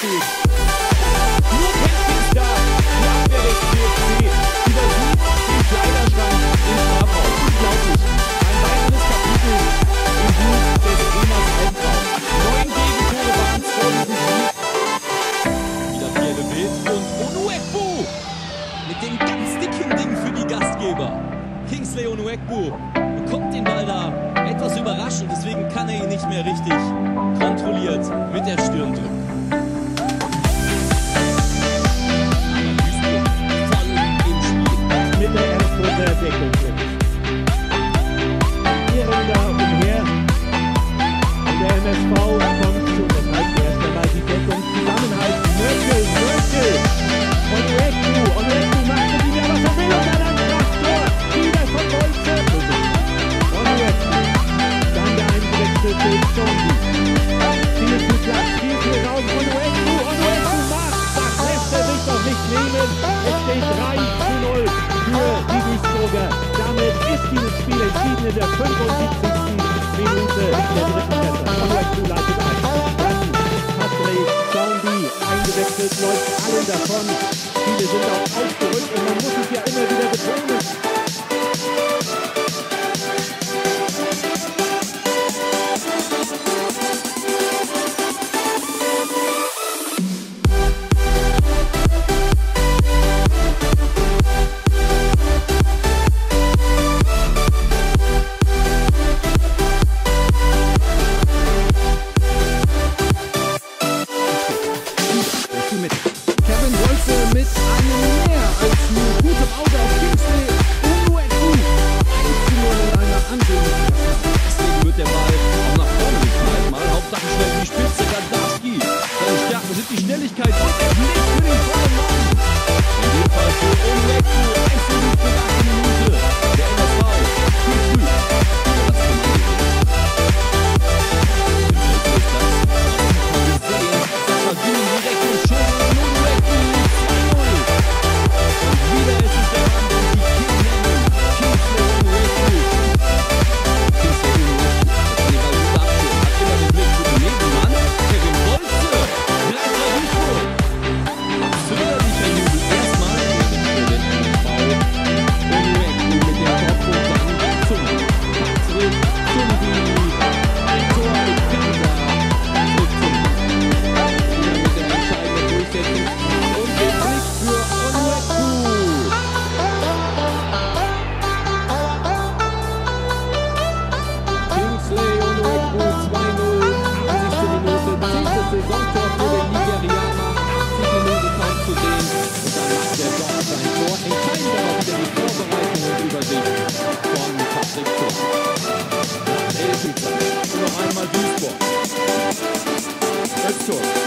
Spiel. Nur Pepsi ist da, nach der des BFC. Wieder gut den Kleiderschrank im Strafraum. Unglaublich. Ein weiteres Kapitel im Blut des Bremers Aufbau. Neun Gegentore waren es vor diesem Sieg. Wieder Pierre Wild und Onuekbu mit dem ganz dicken Ding für die Gastgeber. Kingsley Onuekbu bekommt den Ball da etwas überraschend, deswegen kann er ihn nicht mehr richtig kontrolliert mit der Stirn drücken. Take a it. hat dieses entschieden in der 75. Minute der dritten Hälfte. Konrad leitet ein. Läuft allen davon. Viele sind auch aufgerückt und man muss es ja immer wieder betonen. Kevin Wolze mit einem Meer. isso.